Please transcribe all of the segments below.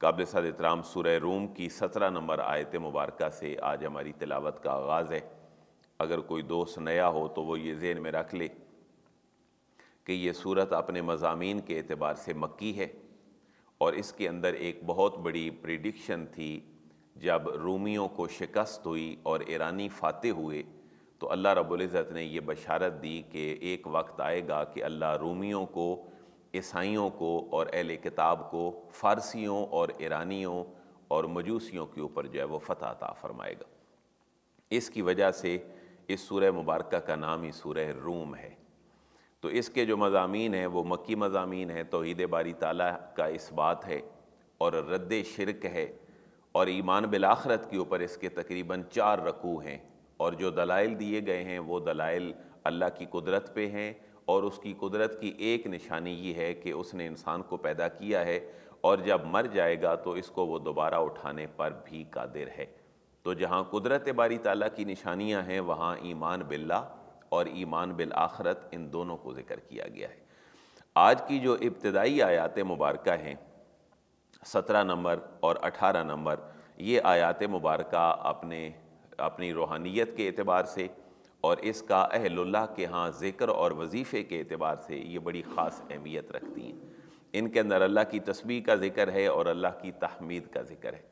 काबिल सद इतराम सूरह रूम की सत्रह नंबर आयत मुबारक से आज हमारी तिलावत का आगाज़ है। अगर कोई दोस्त नया हो तो वो ये जेन में रख ले कि ये सूरत अपने मजामी के अतबार से मक्की है। और इसके अंदर एक बहुत बड़ी प्रिडिक्शन थी, जब रूमियों को शिकस्त हुई और ईरानी फाते हुए तो अल्लाह रब्ज़त ने यह बशारत दी कि एक वक्त आएगा कि अल्लाह रूमियों को ईसाइयों को और अहल किताब को, फ़ारसियों और ईरानियों और मजूसियों के ऊपर जो है वो फ़तह ता फरमाएगा। इसकी वजह से इस सूर मुबारक का नाम ही सूर रूम है। तो इसके जो मजामी हैं, वो मक्की मजामी हैं, तोहद बारी ताला का इस बात है और रद्द शिरक है और ईमान बिलाखरत के ऊपर इसके तकरीबन चार रकू हैं और जो दलाइल दिए गए हैं, वो दलाइल अल्लाह की कुदरत पे हैं और उसकी कुदरत की एक निशानी ये है कि उसने इंसान को पैदा किया है और जब मर जाएगा तो इसको वो दोबारा उठाने पर भी कादिर है। तो जहाँ कुदरत बारी ताला की निशानियाँ हैं, वहाँ ईमान बिल्ला और ईमान बिल आखरत इन दोनों को ज़िक्र किया गया है। आज की जो इब्तदाई आयात मुबारक हैं, सत्रह नंबर और अठारह नंबर, ये आयात मुबारक अपने, अपनी रूहानियत के अतबार से और इसका अहलुल्लाह के यहाँ ज़िक्र और वजीफ़े के अतबार से ये बड़ी ख़ास अहमियत रखती हैं। इनके अंदर अल्लाह की तस्वीर का ज़िक्र है और अल्लाह की तहमीद का ज़िक्र है।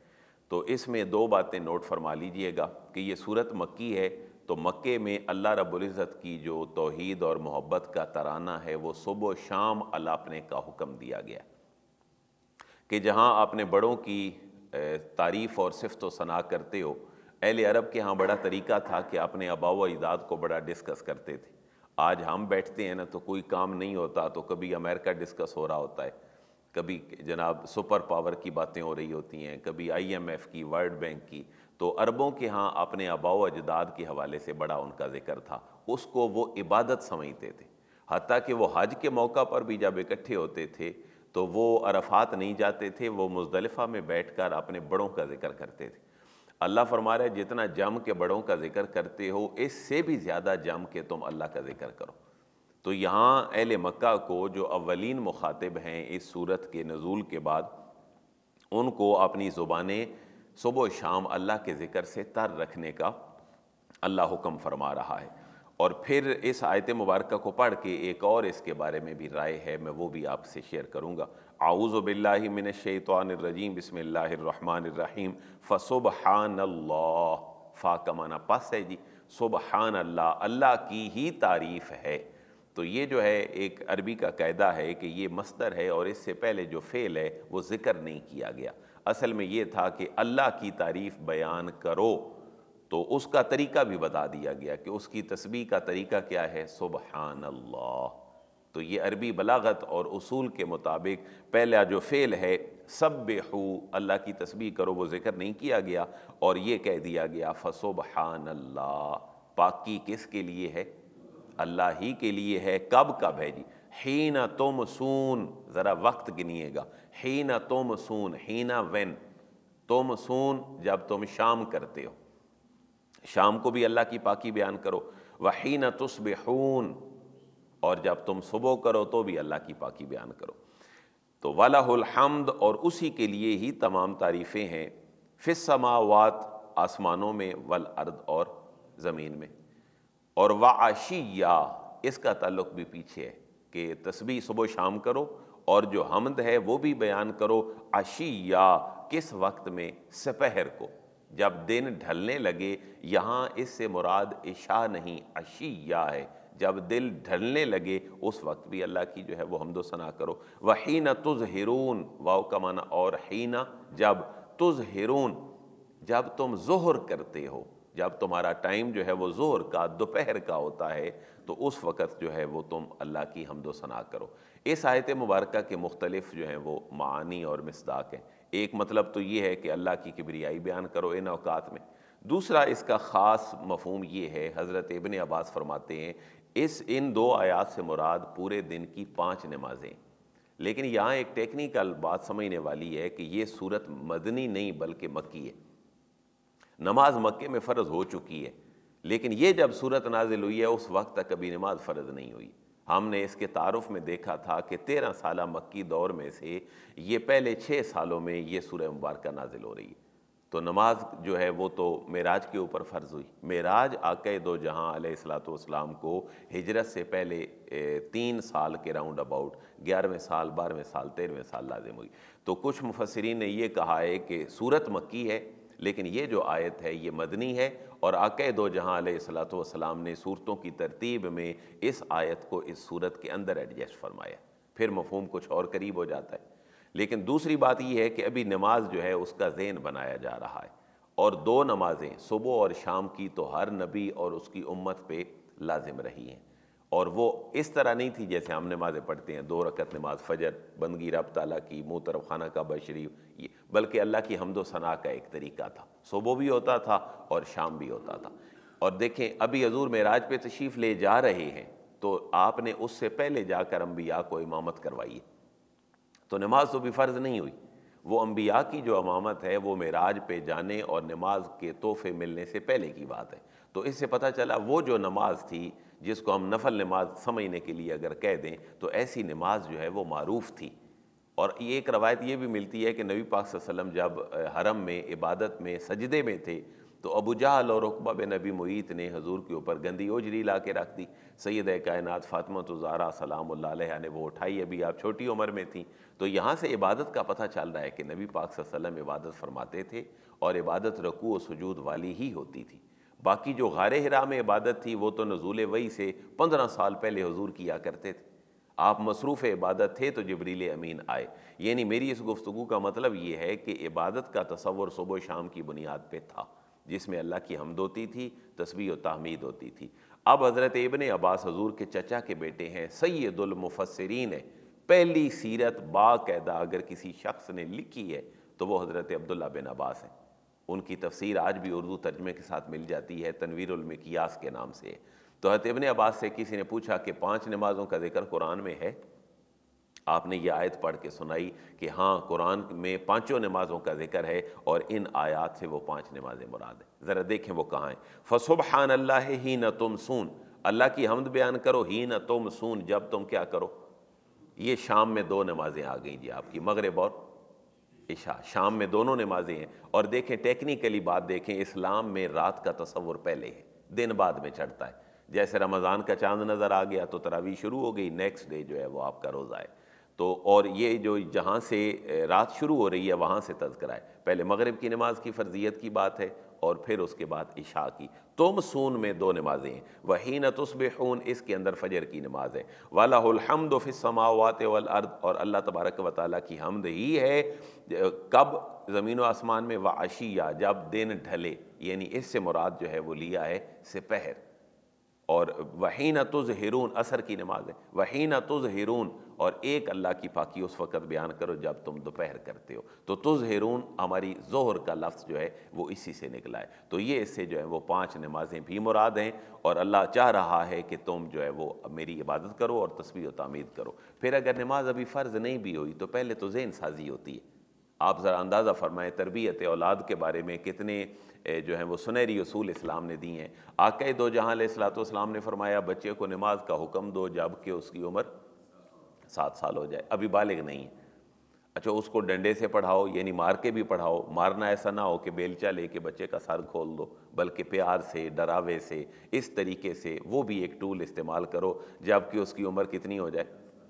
तो इसमें दो बातें नोट फरमा लीजिएगा कि ये सूरत मक्की है तो मक्के में अल्लाह रब्ज़त की जो तोहद और मोहब्बत का तराना है, वो सुबह शाम अलापने का हुक्म दिया गया। कि जहाँ आपने बड़ों की तारीफ़ और सिफत सना करते हो अहल अरब के यहाँ बड़ा तरीका था कि अपने अबाव अजदाद को बड़ा डिस्कस करते थे। आज हम बैठते हैं ना तो कोई काम नहीं होता तो कभी अमेरिका डिस्कस हो रहा होता है। कभी जनाब सुपर पावर की बातें हो रही होती हैं, कभी आईएमएफ की, वर्ल्ड बैंक की। तो अरबों के यहाँ अपने अबाव अजदाद के हवाले से बड़ा उनका ज़िक्र था। उसको वो इबादत समझते थे। हती कि वो हज के मौका पर भी जब इकट्ठे होते थे तो वो अरफात नहीं जाते थे, वो मुजदलफ़ा में बैठ कर अपने बड़ों का ज़िक्र करते थे। अल्लाह फरमा रहे जितना जम के बड़ों का ज़िक्र करते हो, इससे भी ज़्यादा जम के तुम अल्लाह का ज़िक्र करो। तो यहाँ अहल मक्का को जो अवलिन मुखातिब हैं इस सूरत के नज़ूल के बाद, उनको अपनी ज़ुबानें सुबह शाम अल्लाह के ज़िक्र से तर रखने का अल्लाह हुक्म फरमा रहा है। और फिर इस आयत मुबारक को पढ़ के एक और इसके बारे में भी राय है, मैं वो भी आपसे शेयर करूँगा। आऊज़बिल्लिमिनशैतरजीम बसमीम फ़सुबहान फ़ा कमाना पस है जी सुबहान अल्लाह अल्लाह की ही तारीफ़ है तो ये जो है, एक अरबी का कायदा है कि ये मस्तर है और इससे पहले जो फ़ेल है, वो ज़िक्र नहीं किया गया। असल में ये था कि अल्लाह की तारीफ़ बयान करो। तो उसका तरीका भी बता दिया गया कि उसकी तस्बी का तरीका क्या है? सुबहान अल्लाह तो ये अरबी बलागत और उसूल के मुताबिक पहला जो फ़ेल है सब बेहू अल्लाह की तस्बी करो, वो ज़िक्र नहीं किया गया और ये कह दिया गया फसुबहान अल्लाह पाकी किस के लिए है? अल्लाह ही के लिए है। कब कब है जी? हीना तुम सून ज़रा वक्त गिनिएगा। हीना तुम सून हीना वेन। तुम सून जब तुम शाम करते हो। शाम को भी अल्लाह की पाकी बयान करो। वहीना तुसबहून और जब तुम सुबह करो तो भी अल्लाह की पाकी बयान करो। तो हमद और उसी के लिए ही तमाम तारीफ़ें हैं। फ़िसमावात आसमानों में, वल अर्द और ज़मीन में। और वाशिया इसका ताल्लुक भी पीछे है कि तस्बी सुबह शाम करो और जो हमद है वो भी बयान करो। आशिया, किस वक्त में? सपहर को। जब दिन ढलने लगे, यहाँ इससे मुराद इशा नहीं, अशिया है। जब दिल ढलने लगे, उस वक्त भी अल्लाह की जो है वो हमदो सना करो। वहीना तुज हिरून वाओ का माना और हीना, जब तुज हिरून जब तुम जोहर करते हो, जब तुम्हारा टाइम जो है वो जोहर का, दोपहर का होता है तो उस वक़्त जो है वो तुम अल्लाह की हमदो सना करो। इस आयत मुबारक के मुख्तलिफ़ जो हैं वो मानी और मसदाक हैं। एक मतलब तो ये है कि अल्लाह की किबरियाई बयान करो इन अवकात में। दूसरा इसका ख़ास मफहम ये है, हज़रत इबन अब्बास फरमाते हैं इस इन दो आयात से मुराद पूरे दिन की पाँच नमाजें। लेकिन यहाँ एक टेक्निकल बात समझने वाली है कि ये सूरत मदनी नहीं, बल्कि मक्की है। नमाज़ मक्के में फ़र्ज़ हो चुकी है, लेकिन ये जब सूरत नाजिल हुई है, उस वक्त तक कभी नमाज़ फ़र्ज़ नहीं हुई। हमने इसके तारुफ में देखा था कि तेरह साल मक्की दौर में से ये पहले छः सालों में ये सूर्य मुबारक नाजिल हो रही है। तो नमाज़ जो है वो तो मेराज के ऊपर फ़र्ज़ हुई। मेराज आक़ दो जहाँ सलाम को हिजरत से पहले तीन साल के राउंड अबाउट ग्यारहवें साल, बारहवें साल, तेरहवें साल लाजिम हुई। तो कुछ मुफसरीन ने यह कहा है कि सूरत मक्की है, लेकिन ये जो आयत है, ये मदनी है, और आक़ दो जहाँ सलाम ने सूरतों की तरतीब में इस आयत को इस सूरत के अंदर एडजस्ट फरमाया। फिर मफहम कुछ और करीब हो जाता है। लेकिन दूसरी बात यह है कि अभी नमाज़ जो है उसका जहन बनाया जा रहा है। और दो नमाजें, सुबह और शाम की तो हर नबी और उसकी उम्मत पे लाजिम रही हैं। और वो इस तरह नहीं थी जैसे हम नमाज़ें पढ़ते हैं, दो रकत नमाज़, फजर, बंदगी, रब ताला की मुँह तरफ़ खाना का बशरीफ ये, बल्कि अल्लाह की हमदो सना का एक तरीका था। सुबह भी होता था और शाम भी होता था। और देखें, अभी हजूर मेराज पे तशरीफ़ ले जा रहे हैं तो आपने उससे पहले जाकर अम्बिया को इमामत करवाई है। तो नमाज़ तो भी फ़र्ज़ नहीं हुई। वो अम्बिया की जो अमामत है, वो मेराज पे जाने और नमाज़ के तोहफे मिलने से पहले की बात है। तो इससे पता चला, वो जो नमाज़ थी, जिसको हम नफल नमाज़ समझने के लिए अगर कह दें तो ऐसी नमाज़ जो है वो मरूफ थी। और ये एक रवायत ये भी मिलती है कि नबी पाक वसल्लम जब हरम में, इबादत में, सजदे में थे तो अबू जहल और रुकबा बिन नबी मुईत ने हजूर के ऊपर गंदी ओजरी ला के रख दी। सैद कायनात फ़ातमा तो ज़ारा सलाम ने वो उठाई। अभी आप छोटी उम्र में थी तो यहाँ से इबादत का पता चल रहा है कि नबी पाक वसल्लम इबादत फरमाते थे और इबादत रकू व सजूद वाली ही होती थी। बाकी जो गार हरा में इबादत थी, वो तो नजूल वही से पंद्रह साल पहले हजूर किया करते थे। आप मसरूफ़ इबादत थे तो जबरील अमीन आए। यानी मेरी इस गुफ्तु का मतलब ये है कि इबादत का तस्वर सुबह शाम की बुनियाद पर था। जिसमें अल्लाह की हमद होती थी तस्वीर व तहमीद होती थी। अब हज़रत इबन अब्बास हजूर के चचा के बेटे हैं सैदुलमुफसरीन है। पहली सीरत बाकायदा अगर किसी शख्स ने लिखी है तो वो हज़रत अब्दुल्ला बिन अब्बास हैं। उनकी तफसीर आज भी उर्दू तर्जमे के साथ मिल जाती है तनवीरमिकियास के नाम से। तो हत इबन अब्बास से किसी ने पूछा कि पाँच नमाज़ों का ज़िक्र कुरान में है? आपने ये आयत पढ़ के सुनाई कि हाँ कुरान में पाँचों नमाज़ों का ज़िक्र है और इन आयात से वो पाँच नमाजें मुराद हैं। ज़रा देखें वो कहाँ हैं। फ़सुबहान अल्लाह ही न तुम सून अल्लाह की हमद बयान करो ही न तुम सून जब तुम क्या करो? ये शाम में दो नमाजें आ गई जी आपकी, मगरब और इशा। शाम में दोनों नमाजें हैं। और देखें, टेक्निकली बात देखें, इस्लाम में रात का तस्वुर पहले है, दिन बाद में चढ़ता है। जैसे रमज़ान का चाँद नज़र आ गया तो तरावी शुरू हो गई, नेक्स्ट डे जो है वो आपका रोज़ा है। तो और ये जो जहाँ से रात शुरू हो रही है, वहाँ से तस्करा है पहले मगरब की नमाज़ की फ़र्जियत की बात है और फिर उसके बाद इशा की। तुम सून में दो नमाजें हैं। वही न तस्बून इसके अंदर फजर की नमाज़ है। वालाहमद फ़िसमावत अर्द, और अल्लाह तबारक व ताली की हमद ही है कब? ज़मीन व आसमान में, व अशिया, जब दिन ढले। यानी इससे मुराद जो है वो लिया है, सिपहर। और वही न तुज़ हिरून असर की नमाज़ है। वही न तुज़ हिरून और एक अल्लाह की पाकि उस वक़्त बयान करो जब तुम दोपहर करते हो। तो तुज़ हेरून हमारी जोहर का लफ्ज़ जो है, वो इसी से निकला है। तो ये इससे जो है, वो पाँच नमाजें भी मुराद हैं, और अल्लाह चाह रहा है कि तुम जो है, वो मेरी इबादत करो और तस्वीर तामीद करो। फिर अगर नमाज़ अभी फ़र्ज़ नहीं भी हुई तो पहले तो जहन साजी होती है। आप ज़रा अंदाज़ा फरमाएँ तरबियत औलाद के बारे में कितने जो है वो सुनहरी असूल इस्लाम ने दी हैं। आक़ दो जहाँ सलाम ने फरमाया, बच्चे को नमाज़ का हुक्म दो जबकि उसकी उम्र सात साल हो जाए। अभी बालिग नहीं है। अच्छा उसको डंडे से पढ़ाओ, यानी मार के भी पढ़ाओ। मारना ऐसा ना हो कि बेलचा लेके बच्चे का सर खोल दो, बल्कि प्यार से, डरावे से, इस तरीके से वो भी एक टूल इस्तेमाल करो जबकि उसकी उम्र कितनी हो जाए?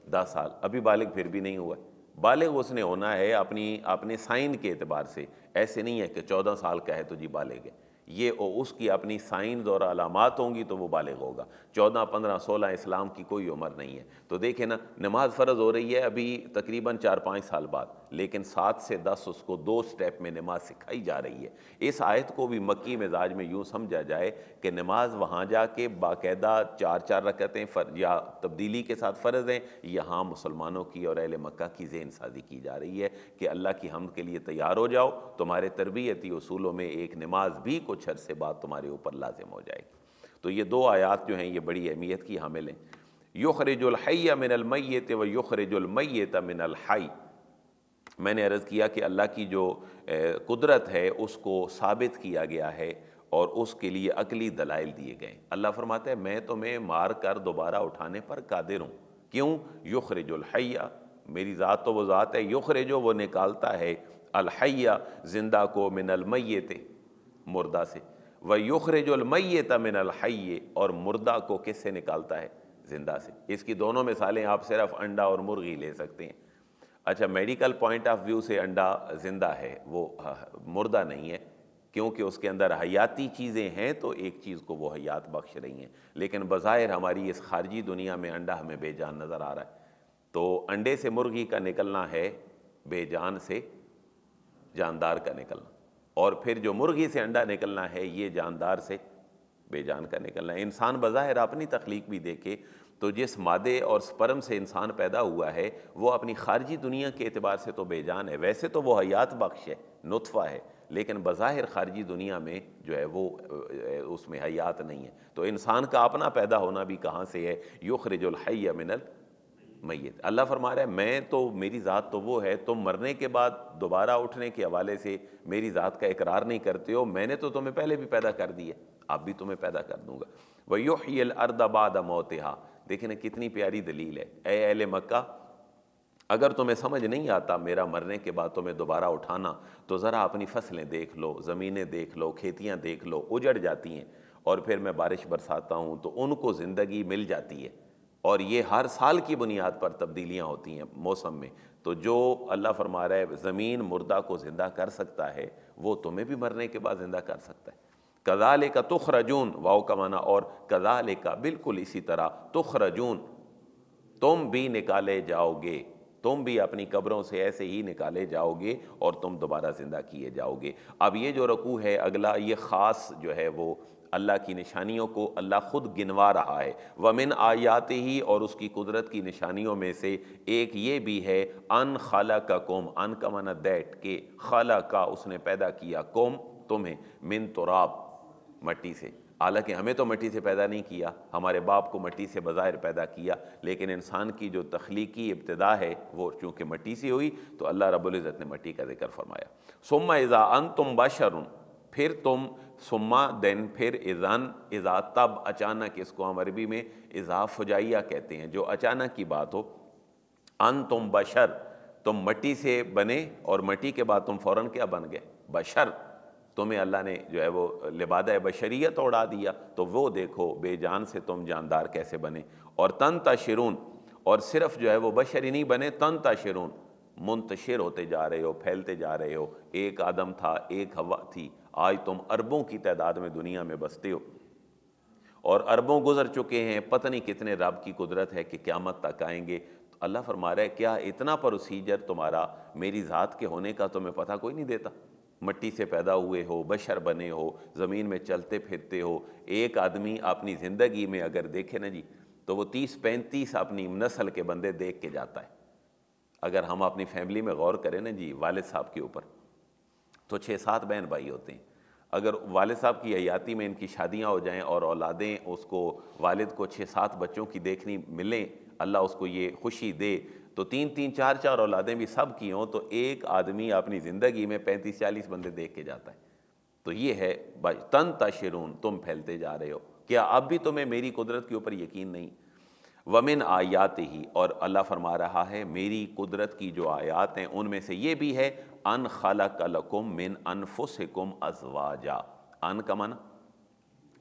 दस साल। अभी बालिग फिर भी नहीं हुआ। बालिग उसने होना है अपनी, अपने साइन के अतबार से। ऐसे नहीं है कि चौदह साल का है तो जी बालिग है। ये ओ, उसकी अपनी साइंस और अलामत होंगी तो वो बालिग होगा। चौदह, पंद्रह, सोलह इस्लाम की कोई उम्र नहीं है। तो देखे ना, नमाज़ फ़र्ज़ हो रही है अभी तकरीबन चार, पाँच साल बाद, लेकिन सात से दस उसको दो स्टेप में नमाज़ सिखाई जा रही है। इस आयत को भी मक्की मिजाज में यूँ समझा जाए कि नमाज़ वहाँ जा के बाकायदा चार चार रकतें फर, या तब्दीली के साथ फ़र्ज़ हैं। यहाँ मुसलमानों की और अहल मक्का की जहन साजी की जा रही है कि अल्लाह की हम के लिए तैयार हो जाओ। तुम्हारे तरबियती असूलों में एक नमाज़ भी कुछ कुछ अरसे बाद तुम्हारे ऊपर लाजिम हो जाएगी। तो ये दो आयात जो हैं, ये बड़ी अहमियत की हामिल हैं। युखरजुलहैया मिनलमैत व युखरजुलमैत मिनलहई मैंने अर्ज़ किया कि अल्लाह की जो कुदरत है, उसको साबित किया गया है और उसके लिए अकली दलाइल दिए गए। अल्लाह फरमाता है, मैं तुम्हें मार कर दोबारा उठाने पर कादिर हूँ। क्यों? युखरजुलहैया मेरी ज़ात तो वो ज़ात है, युखरजो वो निकालता है। अलहैया ज़िंदा को मिनलमैत मुर्दा से। वह व युखरजुलमैत मिनलहैय और मुर्दा को किससे निकालता है? ज़िंदा से। इसकी दोनों मिसालें आप सिर्फ़ अंडा और मुर्गी ले सकते हैं। अच्छा मेडिकल पॉइंट ऑफ़ व्यू से अंडा ज़िंदा है, वो मुर्दा नहीं है, क्योंकि उसके अंदर हयाती चीज़ें हैं तो एक चीज़ को वो हयात बख्श रही हैं। लेकिन बज़ाहिर हमारी इस खारजी दुनिया में अंडा हमें बेजान नज़र आ रहा है। तो अंडे से मुर्गी का निकलना है, बेजान से, जानदार का निकलना। और फिर जो मुर्गी से अंडा निकलना है, ये जानदार से बेजान का निकलना है। इंसान बज़ाहिर अपनी तख्लीक भी देखे तो जिस मादे और स्पर्म से इंसान पैदा हुआ है, वो अपनी खारजी दुनिया के अतबार से तो बेजान है। वैसे तो वो हयात बख्श है, नुतफ़ा है, लेकिन बज़ाहिर खारजी दुनिया में जो है वो उसमें हयात नहीं है। तो इंसान का अपना पैदा होना भी कहाँ से है? युखरजुलहैया मिनल मैत अल्लाह फरमा रहा है, मैं तो मेरी ज़ात तो वो है, तुम मरने के बाद दोबारा उठने के हवाले से मेरी ज़ात का इकरार नहीं करते हो, मैंने तो तुम्हें पहले भी पैदा कर दिया अब भी तुम्हें पैदा कर दूँगा। वह युहल अर्दबाद मोतहा देखें ना कितनी प्यारी दलील है, ए अहल मक्का, अगर तुम्हें समझ नहीं आता मेरा मरने के बाद तुम्हें दोबारा उठाना तो ज़रा अपनी फ़सलें देख लो, ज़मीनें देख लो, खेतियाँ देख लो, उजड़ जाती हैं, और फिर मैं बारिश बरसाता हूँ तो उनको ज़िंदगी मिल जाती है। और ये हर साल की बुनियाद पर तब्दीलियाँ होती हैं मौसम में। तो जो अल्लाह फरमा रहा है, ज़मीन मुर्दा को ज़िंदा कर सकता है, वो तुम्हें भी मरने के बाद ज़िंदा कर सकता है। कदाल का तुख रजून वाओ का माना, और कदाल का बिल्कुल इसी तरह तुख रजून तुम भी निकाले जाओगे। तुम भी अपनी कब्रों से ऐसे ही निकाले जाओगे और तुम दोबारा ज़िंदा किए जाओगे। अब ये जो रकू है, अगला ये ख़ास जो है वो अल्लाह की निशानियों को अल्लाह ख़ुद गिनवा रहा है। वमिन आयात ही और उसकी कुदरत की निशानियों में से एक ये भी है, अन खाला का कोम अन का मना दैट के खाला का उसने पैदा किया कोम, तुम्हें, मिन तुराब, मट्टी से। हालाँकि हमें तो मट्टी से पैदा नहीं किया, हमारे बाप को मट्टी से बाज़ाहिर पैदा किया, लेकिन इंसान की जो तख्लीकी इब्तदा है, वो चूँकि मट्टी से हुई तो अल्लाह रबुल्ज़त ने मट्टी का ज़िक्र फरमाया। सुम्मा इज़ा अन तुम बाशर फिर तुम सुम्मा दिन, फिर इज़ान, इज़ा तब अचानक, इसको हम अरबी में इज़ा फजाइया कहते हैं, जो अचानक की बात हो। अन तुम बशर, तुम मट्टी से बने, और मट्टी के बाद तुम फ़ौर क्या बन गए? बशर। तुम्हें अल्लाह ने जो है वो लिबाद बशरीत उड़ा दिया तो वो देखो बेजान से तुम जानदार कैसे बने। और तन तशरून और सिर्फ़ जो है वो बशरी नहीं बने तन तशरून मुंतशिर होते जा रहे हो, फैलते जा रहे हो। एक आदम था, एक हवा थी। आज तुम अरबों की तादाद में दुनिया में बसते हो। और अरबों गुजर चुके हैं, पता नहीं कितने रब की कुदरत है कि क़्यामत तक आएँगे। तो अल्लाह फरमा रहा है, क्या इतना प्रोसीजर तुम्हारा, मेरी ज़ात के होने का तुम्हें पता कोई नहीं देता? मट्टी से पैदा हुए हो, बशर बने हो, ज़मीन में चलते फिरते हो, एक आदमी अपनी ज़िंदगी में अगर देखे ना जी तो वो तीस पैंतीस अपनी नस्ल के बंदे देख के जाता है। अगर हम अपनी फैमिली में गौर करें ना जी, वालिद साहब के ऊपर तो छः सात बहन भाई होते हैं। अगर वालिद साहब की हयाती में इनकी शादियाँ हो जाएँ और औलादें उसको, वालिद को छः सात बच्चों की देखनी मिलें, अल्लाह उसको ये खुशी दे तो तीन तीन, चार चार औलादें भी सब की हों तो एक आदमी अपनी ज़िंदगी में पैंतीस, चालीस बंदे देख के जाता है। तो ये है तन तशरून तुम फैलते जा रहे हो। क्या अब भी तुम्हें मेरी कुदरत के ऊपर यकीन नहीं? वमिन आयात ही और अल्लाह फरमा रहा है, मेरी कुदरत की जो आयात हैं, उनमें से ये भी है, अन खाला कलकुम मिन अनफुसकुम अजवाजा। अन का मन?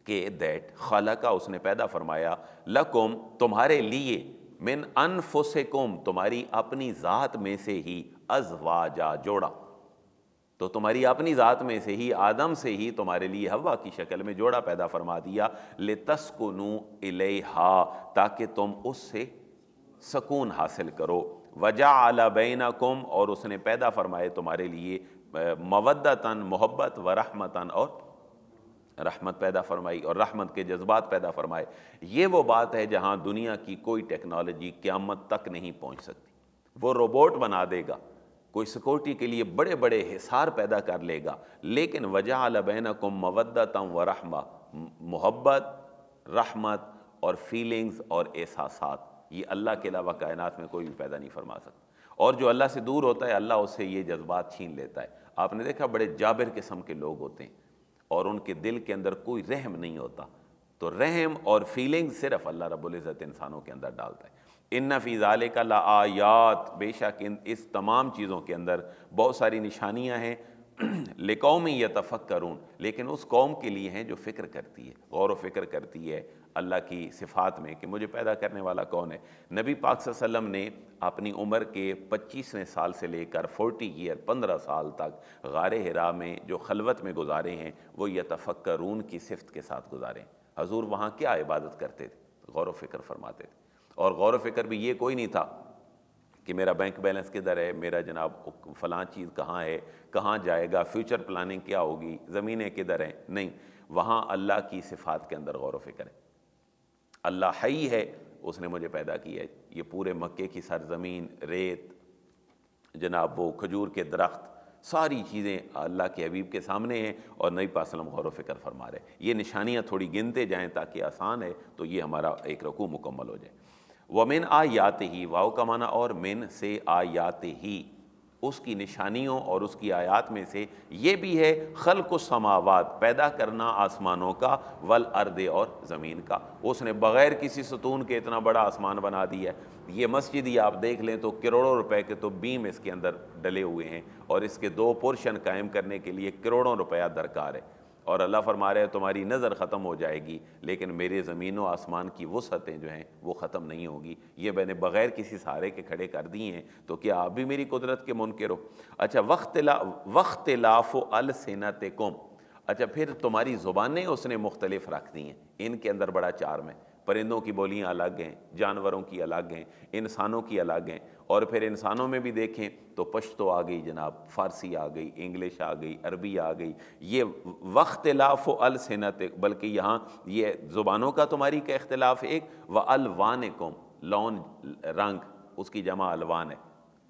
के दैट खाला का उसने पैदा फरमाया, लकुम, तुम्हारे लिए मिन अनफुसकुम, तुम्हारी अपनी ज़ात में से ही अजवाजा जोड़ा। तो तुम्हारी अपनी ज़ात में से ही, आदम से ही तुम्हारे लिए हवा की शक्ल में जोड़ा पैदा फरमा दिया। ले तस्कुनू इलेहा, ताकि तुम उससे सकून हासिल करो। वजा आला बैना कुम और उसने पैदा फरमाए तुम्हारे लिए मवदतन मोहब्बत व रहमतन, और रहमत पैदा फरमाई और रहमत के जज्बात पैदा फरमाए। ये वो बात है जहाँ दुनिया की कोई टेक्नोलॉजी क़्यामत तक नहीं पहुँच सकती। वो रोबोट बना देगा, कोई सिक्योरिटी के लिए बड़े बड़े हिसार पैदा कर लेगा, लेकिन वजह अलबैन को मवदतम व रहमा, मोहब्बत, रहमत और फीलिंग्स और एहसास ये अल्लाह के अलावा कायनात में कोई भी पैदा नहीं फरमा सकता। और जो अल्लाह से दूर होता है, अल्लाह उससे ये जज्बात छीन लेता है। आपने देखा बड़े जाबिर किस्म के लोग होते हैं। और उनके दिल के अंदर कोई रहम नहीं होता। तो रहम और फीलिंग सिर्फ़ अल्लाह रबुल्ज़त इंसानों के अंदर डालता है। इन फ़ीज़ाल का लायात बेशक इन, इस तमाम चीज़ों के अंदर बहुत सारी निशानियाँ हैं। लेकौमी यह तफ़क करूँ लेकिन उस कौम के लिए हैं जो फ़िक्र करती है, गौर व फ़िक्र करती है। अल्लाह की सिफ़ात में कि मुझे पैदा करने वाला कौन है? नबी पाक वसल्लम ने अपनी उम्र के पच्चीसवें साल से लेकर फोर्टी ईयर, पंद्रह साल तक गार हरा में जो खलवत में गुजारे हैं, वो यतफ़क्रून की सिफत के साथ गुजारे। हजूर वहाँ क्या इबादत करते थे? गौर फ़िक्र फरमाते थे। और गौर फ़िक्र भी ये कोई नहीं था कि मेरा बैंक बैलेंस किधर है, मेरा जनाब फ़लाँ चीज़ कहाँ है, कहाँ जाएगा, फ्यूचर प्लानिंग क्या होगी, ज़मीनें किधर हैं? नहीं, वहाँ अल्लाह की सिफ़ात के अंदर गौर फ़िक्र है। अल्लाह ही है उसने मुझे पैदा किया है। ये पूरे मक्के की सरजमीन, रेत, जनाब वो खजूर के दरख्त, सारी चीज़ें अल्लाह के हबीब के सामने हैं और नबी पासलम गौर फ़िक्र फरमा रहे ये निशानियाँ थोड़ी गिनते जाएँ ताकि आसान है तो ये हमारा एक रकू मुकम्मल हो जाए। व मिन आयात ही वाओ का माना और मिन से आयात ही उसकी निशानियों और उसकी आयात में से ये भी है खल को समावात, पैदा करना आसमानों का, वल अर्दे और ज़मीन का। उसने बग़ैर किसी सतून के इतना बड़ा आसमान बना दिया है। ये मस्जिद ही आप देख लें तो करोड़ों रुपए के तो बीम इसके अंदर डले हुए हैं और इसके दो पोर्शन कायम करने के लिए करोड़ों रुपया दरकार है। और अल्लाह फरमा रहे तुम्हारी नज़र ख़त्म हो जाएगी, लेकिन मेरे ज़मीन व आसमान की वो सतहें जो हैं, वो ख़त्म नहीं होगी। ये मैंने बग़ैर किसी सहारे के खड़े कर दिए हैं तो क्या आप भी मेरी कुदरत के मुनकर हो? अच्छा वक्त ला, वक्त लाफ़ अलसनत कुम अच्छा फिर तुम्हारी ज़ुबानें उसने मुख्तलिफ़ रख दी हैं। इनके अंदर बड़ा चार में परिंदों की बोलियाँ अलग हैं, जानवरों की अलग हैं, इंसानों की अलग हैं। और फिर इंसानों में भी देखें तो पश्तो आ गई जनाब, फ़ारसी आ गई, इंग्लिश आ गई, अरबी आ गई। ये वक्त लाफ़ अलसनत, बल्कि यहाँ ये ज़ुबानों का तुम्हारी का अख्तिलाफ़ एक, व अलवान कौम लौन रंग, उसकी जमा अलवान है।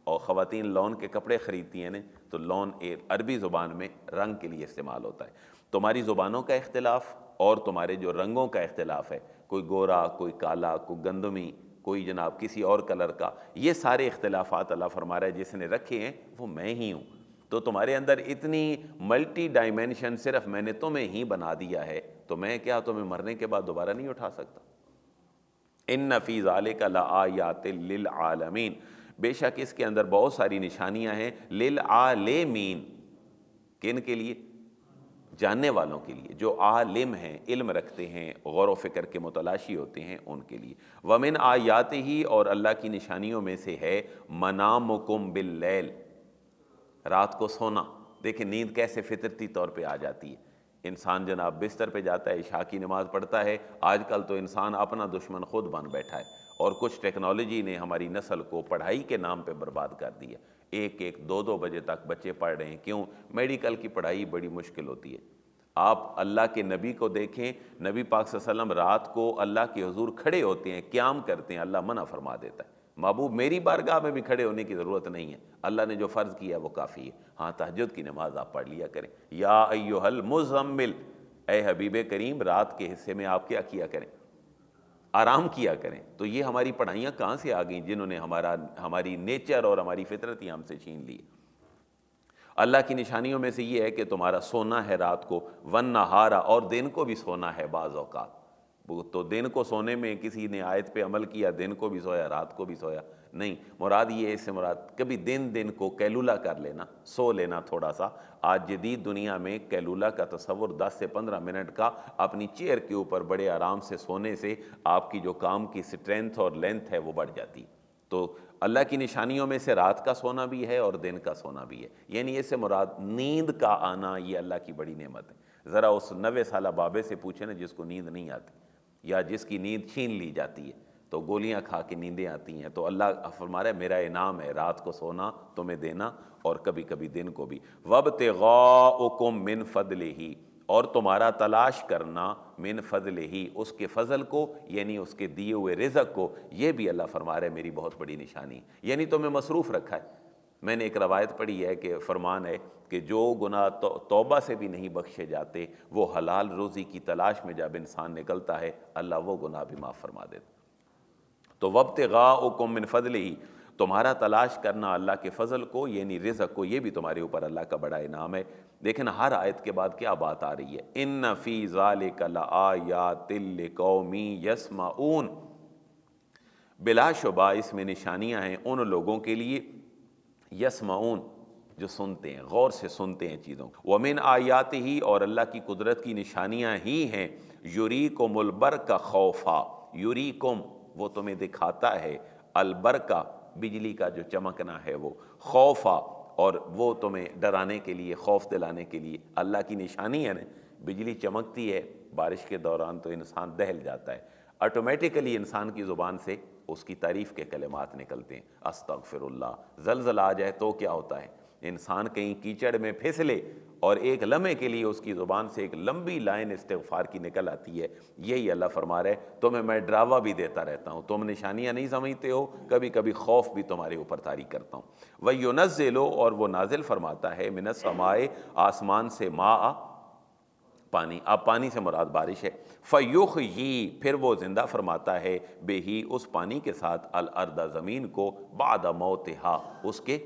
और ख़वातीन लोन के कपड़े ख़रीदती हैं ना तो लोन अरबी ज़ुबान में रंग के लिए इस्तेमाल होता है। तुम्हारी ज़ुबानों का अख्तिलाफ़ और तुम्हारे जो रंगों का अख्तिलाफ़ है, कोई गोरा, कोई काला, कोई गंदमी कोई जनाब, किसी और कलर का। ये सारे इख्तलाफात अल्लाह फरमा रहा है, जिसने रखे हैं, वो मैं ही हूँ। तो तुम्हारे अंदर इतनी मल्टी डायमेंशन सिर्फ़ मैंने तुम्हें ही बना दिया है तो मैं क्या तुम्हें मरने के बाद दोबारा नहीं उठा सकता? इन नफ़ीज़ आल का लायात आलमीन। बेशक इसके अंदर बहुत सारी निशानियाँ हैं। लिल आलमीन। किन के लिए? जानने वालों के लिए, जो आलिम हैं, इल्म रखते हैं, गौर फ़िक्र के मुतलाशी होते हैं उनके लिए। वमिन आयात ही और अल्लाह की निशानियों में से है, मनामकुम बिल्लैल। रात को सोना। देखें नींद कैसे फितरती तौर पे आ जाती है। इंसान जनाब बिस्तर पे जाता है, इशा की नमाज़ पढ़ता है। आजकल तो इंसान अपना दुश्मन खुद बन बैठा है। और कुछ टेक्नोलॉजी ने हमारी नस्ल को पढ़ाई के नाम पे बर्बाद कर दिया। एक एक दो दो बजे तक बच्चे पढ़ रहे हैं। क्यों? मेडिकल की पढ़ाई बड़ी मुश्किल होती है। आप अल्लाह के नबी को देखें, नबी पाक वसल्लम रात को अल्लाह के हजूर खड़े होते हैं, क्याम करते हैं, अल्लाह मना फरमा देता है। महबूब, मेरी बारगाह में भी खड़े होने की ज़रूरत नहीं है। अल्लाह ने जो फ़र्ज़ किया वो काफ़ी है। हाँ तहजद की नमाज़ आप पढ़ लिया करें। या अयोहल मुजम्मिल, ए हबीब करीम, रात के हिस्से में आप क्या किया करें? आराम किया करें। तो ये हमारी पढ़ाइयाँ कहाँ से आ गई जिन्होंने हमारा, हमारी नेचर और हमारी फितरत ही हमसे छीन ली? अल्लाह की निशानियों में से ये है कि तुम्हारा सोना है रात को, वन नहारा और दिन को भी सोना है बाज़ तो दिन को सोने में किसी ने आयत पे अमल किया, दिन को भी सोया, रात को भी सोया। नहीं, मुराद ये इससे मुराद, कभी दिन दिन को कैलूला कर लेना, सो लेना थोड़ा सा। आज जदीद दुनिया में कैलूला का तस्वुर 10 से 15 मिनट का अपनी चेयर के ऊपर बड़े आराम से सोने से आपकी जो काम की स्ट्रेंथ और लेंथ है वो बढ़ जाती। तो अल्लाह की निशानियों में से रात का सोना भी है और दिन का सोना भी है। यानी इससे मुराद, नींद का आना ये अल्लाह की बड़ी नेमत है। ज़रा उस नबे साल बाबे से पूछे ना जिसको नींद नहीं आती, या जिसकी नींद छीन ली जाती है। तो गोलियाँ खा के नींदें आती हैं। तो अल्लाह फरमा रहा है मेरा इनाम है रात को सोना तुम्हें देना और कभी कभी दिन को भी। वब तेगुम मिन फजल ही और तुम्हारा तलाश करना मिन फजल ही उसके फजल को यानी उसके दिए हुए रिजक को। ये भी अल्लाह फरमा रहा है मेरी बहुत बड़ी निशानी। यानी तुम्हें मसरूफ़ रखा है। मैंने एक रवायत पढ़ी है कि फरमान है कि जो गुनाह तो, तौबा से भी नहीं बख्शे जाते वो हलाल रोज़ी की तलाश में जब इंसान निकलता है अल्लाह वो गुनाह भी माफ़ फरमा देता तो वक्त गा उकुम मिन फजल ही तुम्हारा तलाश करना अल्लाह के फ़ज़ल को, यानी रिज़क को, ये भी तुम्हारे ऊपर अल्लाह का बड़ा इनाम है। लेकिन हर आयत के बाद क्या बात आ रही है? इन नफ़ी ज़ालिकला तिल कौमी यसमाऊन। बिलाशुबा इसमें निशानियाँ हैं उन लोगों के लिए, यसमाऊन, जो सुनते हैं, गौर से सुनते हैं चीज़ों को। वमिन आयात ही और अल्लाह की कुदरत की निशानियाँ ही हैं यूरी को मुलबर का खौफा। यूरी कुम वो तुम्हें दिखाता है अलबर का बिजली का जो चमकना है वो। खौफा, और वो तुम्हें डराने के लिए, खौफ दिलाने के लिए अल्लाह की निशानी है ना? बिजली चमकती है, बारिश के दौरान तो इंसान दहल जाता है। ऑटोमेटिकली इंसान की ज़ुबान से उसकी तारीफ़ के कलमात निकलते हैं। अस्तगफिरुल्लाह, जलजला आ जाए तो क्या होता है? इंसान कहीं कीचड़ में फिसले और एक लम्हे के लिए उसकी ज़ुबान से एक लंबी लाइन इस्तफार की निकल आती है। यही अल्लाह फरमा रहे तुम्हें मैं ड्रावा भी देता रहता हूँ। तुम निशानियाँ नहीं समझते हो कभी कभी खौफ भी तुम्हारे ऊपर तारी करता हूँ। वह यूनज़लो और वो नाजिल फरमाता है मिनत समाए, आसमान से माँ पानी, अब पानी से मुराद बारिश है। फ़युख ही फिर वो ज़िंदा फरमाता है, बेही, उस पानी के साथ अल अर्दा ज़मीन को, बाद मौत उसके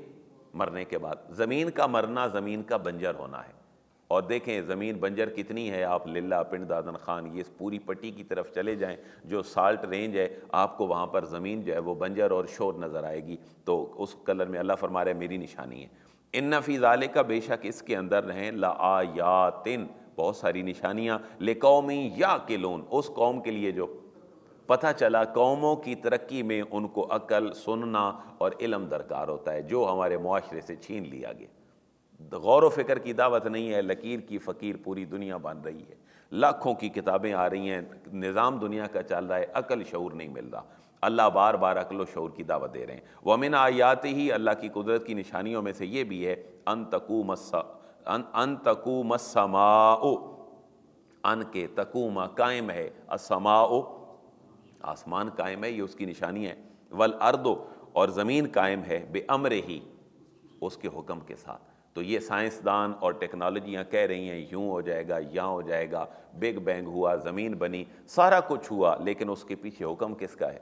मरने के बाद। ज़मीन का मरना ज़मीन का बंजर होना है। और देखें, ज़मीन बंजर कितनी है, आप लिल्ला, पिंड दादन खान, ये पूरी पट्टी की तरफ़ चले जाएँ, जो साल्ट रेंज है, आपको वहाँ पर ज़मीन जो है वो बंजर और शोर नज़र आएगी। तो उस कलर में अल्लाह फरमा रहे मेरी निशानी है। इन नफ़ी का बेशक इसके अंदर रहें, लायातिन, बहुत सारी निशानियाँ ले कौमी या किलोन उस कौम के लिए जो पता चला, कौमों की तरक्की में उनको अकल, सुनना और इलम दरकार होता है, जो हमारे माशरे से छीन लिया गया। गौर फ़िक्र की दावत नहीं है, लकीर की फ़कीर पूरी दुनिया बन रही है। लाखों की किताबें आ रही हैं, निज़ाम दुनिया का चल रहा है, अकल शूर नहीं मिल रहा। अल्लाह बार बार अकल शूर की दावत दे रहे हैं। वमिन आयात ही अल्लाह की कुदरत की निशानियों में से ये भी है, अन तकू मस्सा, अन तकू मस्समाओ, अन के तकूमा कायम है असमाओ आसमान कायम है, ये उसकी निशानी है। वल अर्दो, और ज़मीन कायम है बे अमर ही उसके हुक्म के साथ। तो ये साइंसदान और टेक्नोलॉजियाँ कह रही हैं, यूँ हो जाएगा यहाँ हो जाएगा, बिग बैंग हुआ, ज़मीन बनी, सारा कुछ हुआ, लेकिन उसके पीछे हुक्म किसका है?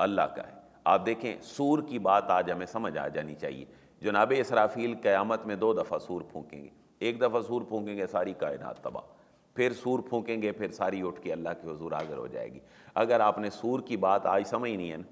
अल्लाह का है। आप देखें, सूर की बात आज हमें समझ आ जानी चाहिए। जनाब इसराफील क़यामत में दो दफ़ा सूर फूकेंगे। एक दफ़ा सूर फूकेंगे, सारी कायनात तबाह। फिर सूर फूकेंगे, फिर सारी उठ के अल्लाह के हजूर हाजिर हो जाएगी। अगर आपने सूर की बात आज समझ नहीं है ना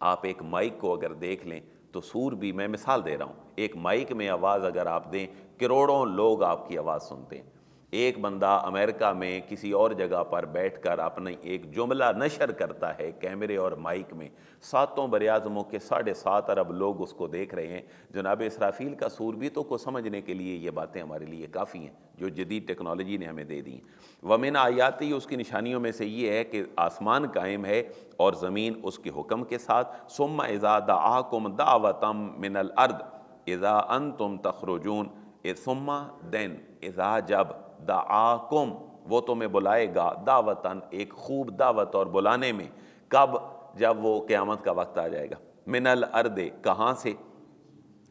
आप एक माइक को अगर देख लें तो सूर भी मैं मिसाल दे रहा हूँ। एक माइक में आवाज़ अगर आप दें, करोड़ों लोग आपकी आवाज़ सुनते हैं। एक बंदा अमेरिका में किसी और जगह पर बैठकर अपने एक जुमला नशर करता है कैमरे और माइक में। सातों बरियाजमों के साढ़े सात अरब लोग उसको देख रहे हैं। जनाब इसराफील का सूरबीतों को समझने के लिए ये बातें हमारे लिए काफ़ी हैं, जो जदीद टेक्नोलॉजी ने हमें दे दी वमिन आयाती, उसकी निशानियों में से ये है कि आसमान कायम है और ज़मीन उसके हुक्म के साथ। सुम इज़ा दाकुम दावतम मिनल अर्द, इज़ा अन तुम तखरजून सुम्मा देन, इज़ा जब। दाकुम वो तुम्हें बुलाएगा। दावतन, एक खूब दावत और बुलाने में। कब? जब वो क़यामत का वक्त आ जाएगा। मिनल अर्दे, कहाँ से?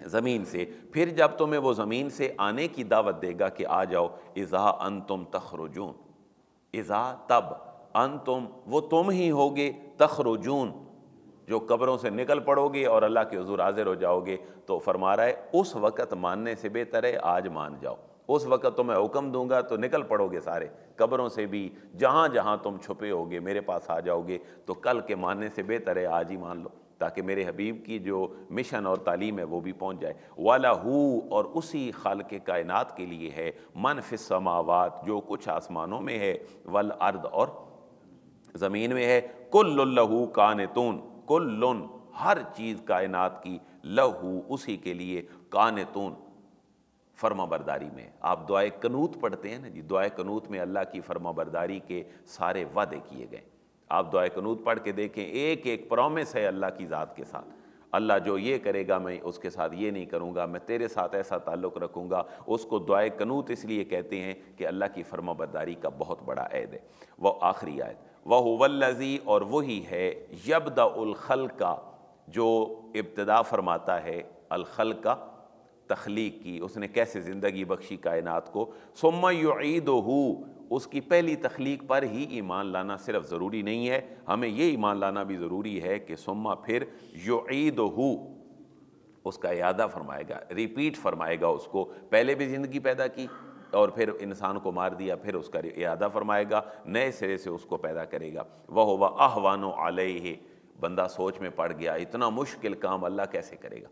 ज़मीन से। फिर जब तुम्हें वो ज़मीन से आने की दावत देगा कि आ जाओ, इज़ा अन तुम तखरजून। इज़ा तब अन तुम वो तुम ही होगे तखरजून। जो कब्रों से निकल पड़ोगे और अल्लाह के हजूर हाजिर हो जाओगे। तो फरमा रहा है, उस वक़्त मानने से बेहतर है, आज मान जाओ। उस वक़्त तो मैं हुक्म दूँगा तो निकल पड़ोगे सारे। कब्रों से भी, जहाँ जहाँ तुम छुपे होगे, मेरे पास आ जाओगे तो कल के मानने से बेहतर है, आज ही मान लो, ताकि मेरे हबीब की जो मिशन और तालीम है, वो भी पहुँच जाए। वाला हु, और उसी खाल के कायनात के लिए है, मन फिसमावत जो कुछ आसमानों में है, वल अर्द, और ज़मीन में है। कुल लहू कान तून कुल्लुन, हर चीज़ कायनात की, लहू उसी के लिए कान तून फर्मा बरदारी में। आप दुआ कनूत पढ़ते हैं ना जी दुआ कनूत में अल्लाह की फर्मा बरदारी के सारे वादे किए गए। आप दुआ कनूत पढ़ के देखें एक एक प्रॉमिस है अल्लाह की ज़ात के साथ। अल्लाह जो ये करेगा, मैं उसके साथ ये नहीं करूँगा, मैं तेरे साथ ऐसा ताल्लुक़ रखूँगा। उसको दुआ कनूत इसलिए कहते हैं कि अल्लाह की फर्मा बरदारी का बहुत बड़ा ऐद है। वह आखिरी आयत, वह वल्लजी और वही है यबदा खल का जो इब्तदा फरमाता है अलखल का तख्लीक की, उसने कैसे ज़िंदगी बख्शी कायनात को? सुम्मा युईद हो उसकी पहली तख्लीक पर ही ईमान लाना सिर्फ़ ज़रूरी नहीं है, हमें ये ईमान लाना भी ज़रूरी है कि सुम्मा फिर युईद हो उसका यादा फरमाएगा, रिपीट फरमाएगा उसको, पहले भी ज़िंदगी पैदा की और फिर इंसान को मार दिया, फिर उसका इरादा फरमाएगा, नए सिरे से उसको पैदा करेगा। वह वह आहवानो आलह बंदा सोच में पड़ गया, इतना मुश्किल काम अल्लाह कैसे करेगा?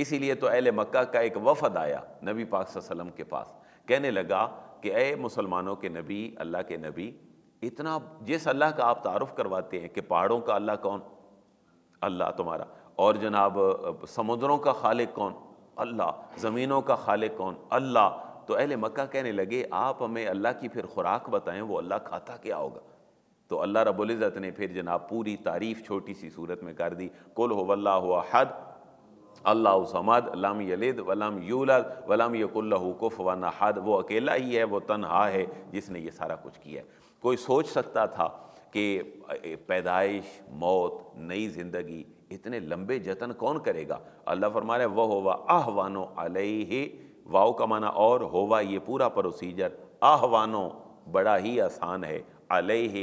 इसीलिए तो अहल मक्का का एक वफद आया नबी पाक वसल्लम के पास। कहने लगा कि अय मुसलमानों के नबी, अल्लाह के नबी, इतना, जिस अल्लाह का आप तारुफ करवाते हैं कि पहाड़ों का अल्लाह कौन? अल्लाह तुम्हारा। और जनाब, समुद्रों का खालिक कौन? अल्लाह। ज़मीनों का खालिक कौन? अल्लाह। तो अहल मक्का कहने लगे, आप हमें अल्लाह की फिर खुराक बताएँ, वो अल्लाह खाता क्या होगा? तो अल्लाह रबुल्ज़त ने फिर जनाब पूरी तारीफ़ छोटी सी सूरत में कर दी। कुल हो वल्ला हद अल्लाह समद लम यलिद, वलम यूलद, वलम यकुल्लहु कुफ व नहद वो अकेला ही है, वो तनहा है, जिसने ये सारा कुछ किया है। कोई सोच सकता था कि पैदाइश, मौत, नई ज़िंदगी, इतने लंबे जतन कौन करेगा? अल्लाह फरमा वह होवा आहवानो अलही। वाओ का माना, और होवा ये पूरा प्रोसीजर आहवानो बड़ा ही आसान है, अलह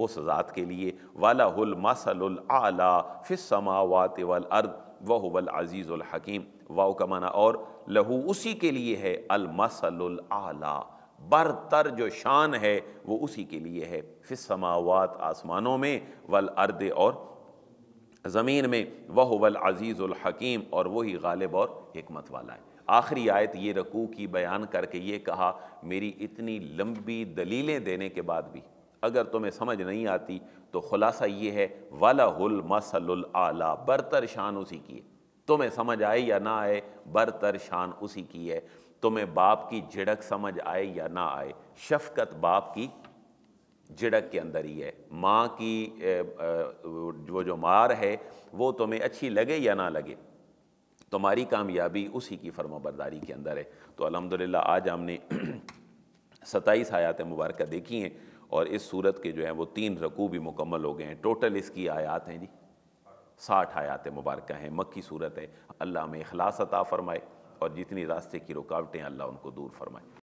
उस ज़ात के लिए वाला हुल मसल आला फिसमावात वल अर्द वह वल अज़ीज़ुल हकीम। वाओ का माना, और लहू उसी के लिए है अलमसल आला। बरतर जो शान है, वो उसी के लिए है। फिसमावात आसमानों में, वल अर्द और ज़मीन में वह वल अज़ीज़ुल हकीम, और वही गालिब और हमत वाला है। आखिरी आयत ये रकू की बयान करके ये कहा, मेरी इतनी लंबी दलीलें देने के बाद भी अगर तुम्हें समझ नहीं आती तो खुलासा ये है वाला हुल मसल आला, बरतर शान उसी की है। तुम्हें समझ आए या ना आए, बरतर शान उसी की है। तुम्हें बाप की झिड़क समझ आए या ना आए, शफकत बाप की झिड़क के अंदर ही है। माँ की वो जो मार है, वो तुम्हें अच्छी लगे या ना लगे? तुम्हारी कामयाबी उसी की फर्माबरदारी के अंदर है। तो अल्हम्दुलिल्लाह, आज हमने सत्ताईस आयात मुबारक देखी हैं। और इस सूरत के जो है वो तीन रकू भी मुकम्मल हो गए हैं। टोटल इसकी आयात हैं जी। साठ आयात मुबारक हैं, मक्की सूरत है। अल्लाह में अखलास अता फ़रमाए और जितनी रास्ते की रुकावटें अल्लाह उनको दूर फरमाए।